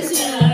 Imagina.